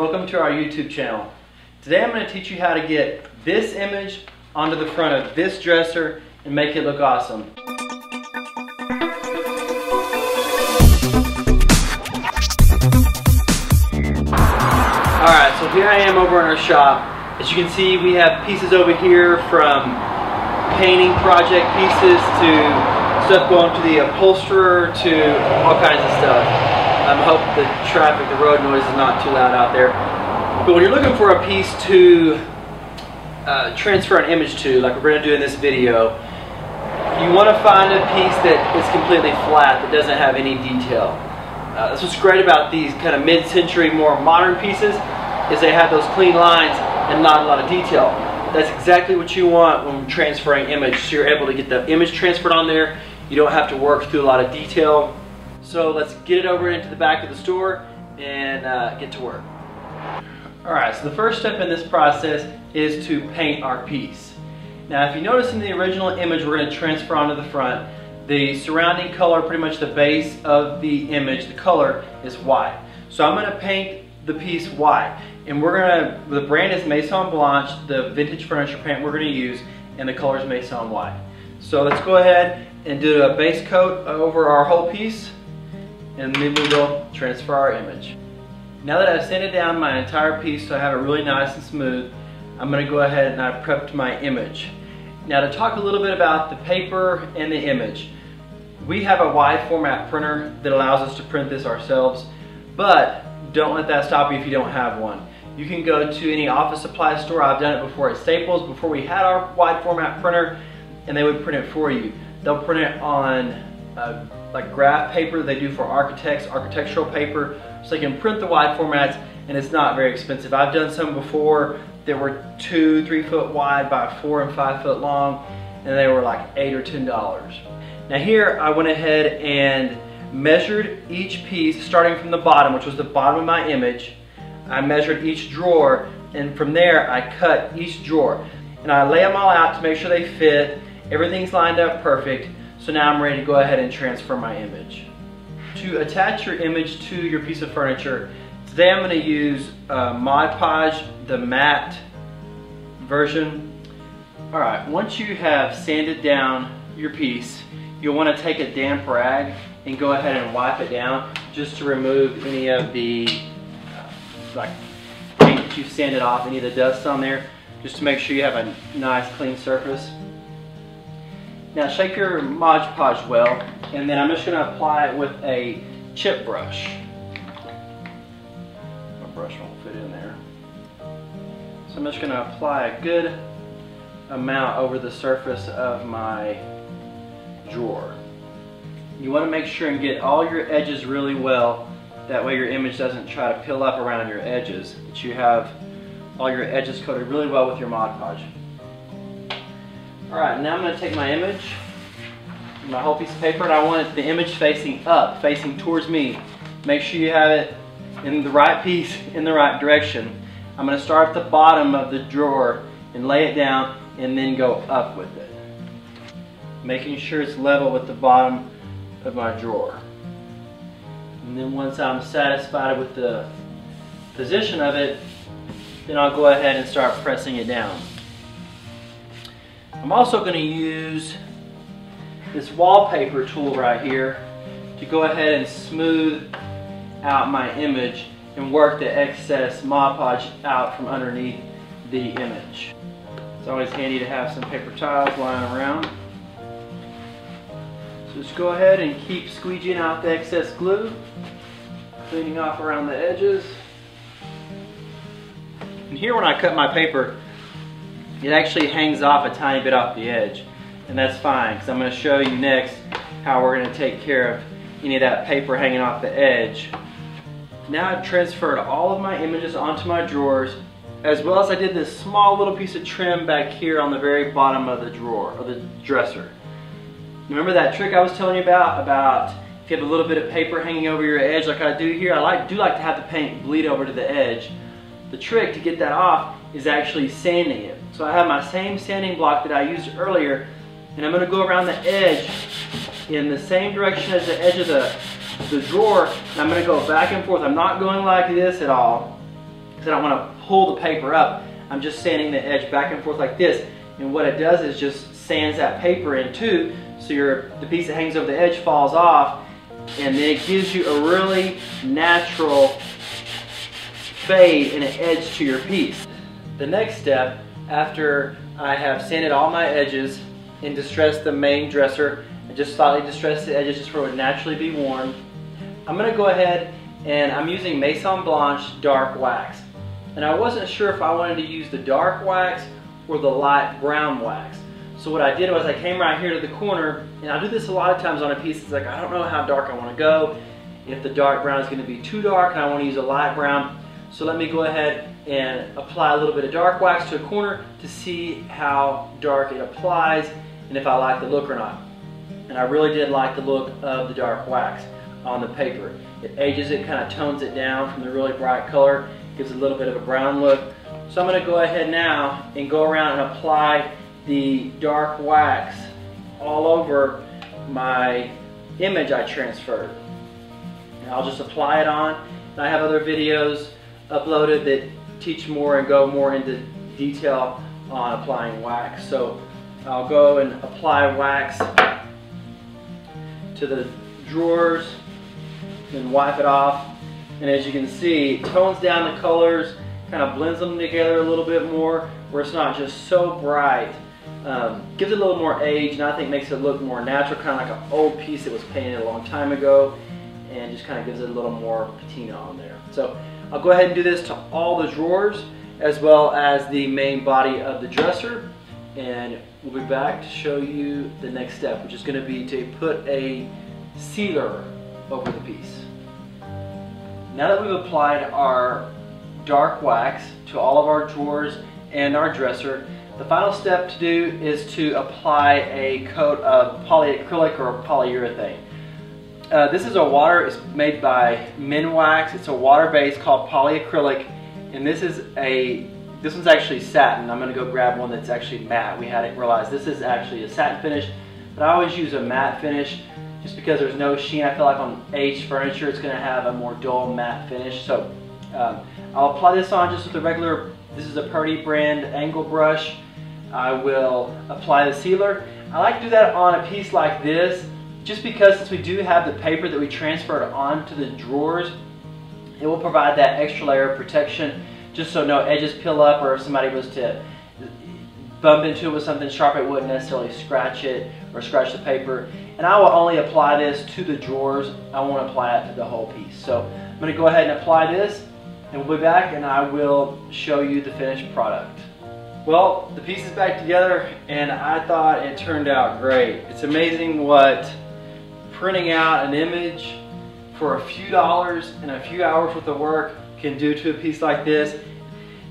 Welcome to our YouTube channel. Today I'm going to teach you how to get this image onto the front of this dresser and make it look awesome. Alright, so here I am over in our shop. As you can see, we have pieces over here from painting project pieces to stuff going to the upholsterer to all kinds of stuff. I hope the traffic, the road noise is not too loud out there. But when you're looking for a piece to uh, transfer an image to, like we're going to do in this video, you want to find a piece that is completely flat, that doesn't have any detail. Uh, that's what's great about these kind of mid-century, more modern pieces, is they have those clean lines and not a lot of detail. That's exactly what you want when transferring image. So you're able to get the image transferred on there. You don't have to work through a lot of detail. So let's get it over into the back of the store and uh, get to work. All right, so the first step in this process is to paint our piece. Now, if you notice in the original image we're gonna transfer onto the front, the surrounding color, pretty much the base of the image, the color is white. So I'm gonna paint the piece white. And we're gonna, the brand is Maison Blanche, the vintage furniture paint we're gonna use, and the color is Maison White. So let's go ahead and do a base coat over our whole piece, and then we will transfer our image. Now that I've sanded down my entire piece so I have it really nice and smooth, I'm gonna go ahead and I've prepped my image. Now to talk a little bit about the paper and the image. We have a wide format printer that allows us to print this ourselves, but don't let that stop you if you don't have one. You can go to any office supply store. I've done it before at Staples, before we had our wide format printer, and they would print it for you. They'll print it on uh, like graph paper they do for architects, architectural paper, so they can print the wide formats, and it's not very expensive. I've done some before that were two, three foot wide by four and five foot long, and they were like eight or ten dollars. Now here I went ahead and measured each piece starting from the bottom, which was the bottom of my image. I measured each drawer and from there I cut each drawer. And I lay them all out to make sure they fit. Everything's lined up perfect. So now I'm ready to go ahead and transfer my image. To attach your image to your piece of furniture, today I'm going to use uh, Mod Podge, the matte version. Alright, once you have sanded down your piece, you'll want to take a damp rag and go ahead and wipe it down just to remove any of the uh, like paint that you've sanded off, any of the dust on there, just to make sure you have a nice clean surface. Now shake your Mod Podge well, and then I'm just going to apply it with a chip brush. My brush won't fit in there. So I'm just going to apply a good amount over the surface of my drawer. You want to make sure and get all your edges really well. That way your image doesn't try to peel up around your edges. That you have all your edges coated really well with your Mod Podge. Alright, now I'm going to take my image, my whole piece of paper, and I want the image facing up, facing towards me. Make sure you have it in the right piece, in the right direction. I'm going to start at the bottom of the drawer and lay it down and then go up with it making sure it's level with the bottom of my drawer. And then once I'm satisfied with the position of it, then I'll go ahead and start pressing it down. I'm also going to use this wallpaper tool right here to go ahead and smooth out my image and work the excess Mod Podge out from underneath the image. It's always handy to have some paper towels lying around. So just go ahead and keep squeegeeing out the excess glue, cleaning off around the edges. And here when I cut my paper, it actually hangs off a tiny bit off the edge. And that's fine, because I'm going to show you next how we're going to take care of any of that paper hanging off the edge. Now I've transferred all of my images onto my drawers, as well as I did this small little piece of trim back here on the very bottom of the drawer, or the dresser. Remember that trick I was telling you about, about if you have a little bit of paper hanging over your edge like I do here, I like, do like to have the paint bleed over to the edge. The trick to get that off is actually sanding it. So I have my same sanding block that I used earlier, and I'm going to go around the edge in the same direction as the edge of the, the drawer, and I'm going to go back and forth. I'm not going like this at all. because I don't want to pull the paper up. I'm just sanding the edge back and forth like this. And what it does is just sands that paper in too, so your the piece that hangs over the edge falls off, and then it gives you a really natural fade and an edge to your piece. The next step, after I have sanded all my edges and distressed the main dresser, and just slightly distressed the edges just where it would naturally be worn, I'm gonna go ahead and I'm using Maison Blanche dark wax. And I wasn't sure if I wanted to use the dark wax or the light brown wax. So what I did was I came right here to the corner, and I do this a lot of times on a piece. It's like, I don't know how dark I want to go. If the dark brown is going to be too dark and I want to use a light brown, so let me go ahead and apply a little bit of dark wax to a corner to see how dark it applies and if I like the look or not. And I really did like the look of the dark wax on the paper. It ages it, kind of tones it down from the really bright color, gives a little bit of a brown look. So I'm going to go ahead now and go around and apply the dark wax all over my image I transferred. And I'll just apply it on. I have other videos uploaded that teach more and go more into detail on applying wax. So I'll go and apply wax to the drawers and wipe it off. And as you can see, it tones down the colors, kind of blends them together a little bit more where it's not just so bright. Um, gives it a little more age and I think makes it look more natural, kind of like an old piece that was painted a long time ago and just kind of gives it a little more patina on there. So I'll go ahead and do this to all the drawers as well as the main body of the dresser and we'll be back to show you the next step which is going to be to put a sealer over the piece. Now that we've applied our dark wax to all of our drawers and our dresser, the final step to do is to apply a coat of polyacrylic or polyurethane. Uh, this is a water, it's made by Minwax. It's a water base called polyacrylic and this is a, this one's actually satin. I'm gonna go grab one that's actually matte. We hadn't realized this is actually a satin finish, but I always use a matte finish just because there's no sheen. I feel like on aged furniture it's going to have a more dull matte finish. So um, I'll apply this on just with a regular, this is a Purdy brand angle brush. I will apply the sealer. I like to do that on a piece like this just because since we do have the paper that we transferred onto the drawers, it will provide that extra layer of protection just so no edges peel up or if somebody was to bump into it with something sharp, it wouldn't necessarily scratch it or scratch the paper. And I will only apply this to the drawers. I won't apply it to the whole piece. So I'm going to go ahead and apply this and we'll be back and I will show you the finished product. Well, the piece is back together and I thought it turned out great. It's amazing what printing out an image for a few dollars and a few hours worth of work can do to a piece like this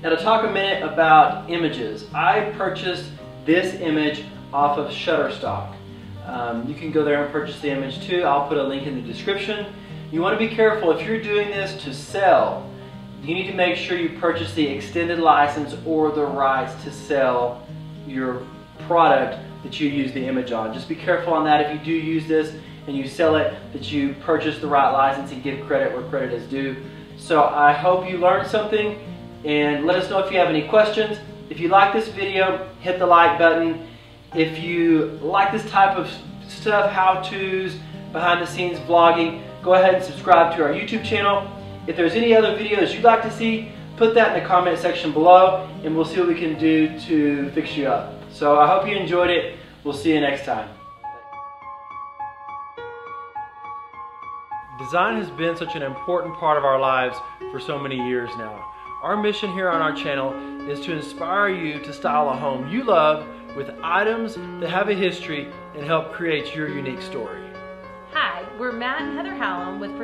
now to talk a minute about images, I purchased this image off of Shutterstock. Um, you can go there and purchase the image too. I'll put a link in the description. You want to be careful if you're doing this to sell, you need to make sure you purchase the extended license or the rights to sell your product that you use the image on. Just be careful on that if you do use this and you sell it, that you purchase the right license and give credit where credit is due. So I hope you learned something and let us know if you have any questions. If you like this video, hit the like button. If you like this type of stuff, how-tos, behind the scenes vlogging, go ahead and subscribe to our YouTube channel. If there's any other videos you'd like to see, put that in the comment section below and we'll see what we can do to fix you up. So I hope you enjoyed it. We'll see you next time. Design has been such an important part of our lives for so many years now. Our mission here on our channel is to inspire you to style a home you love with items that have a history and help create your unique story. Hi, we're Matt and Heather Hallam with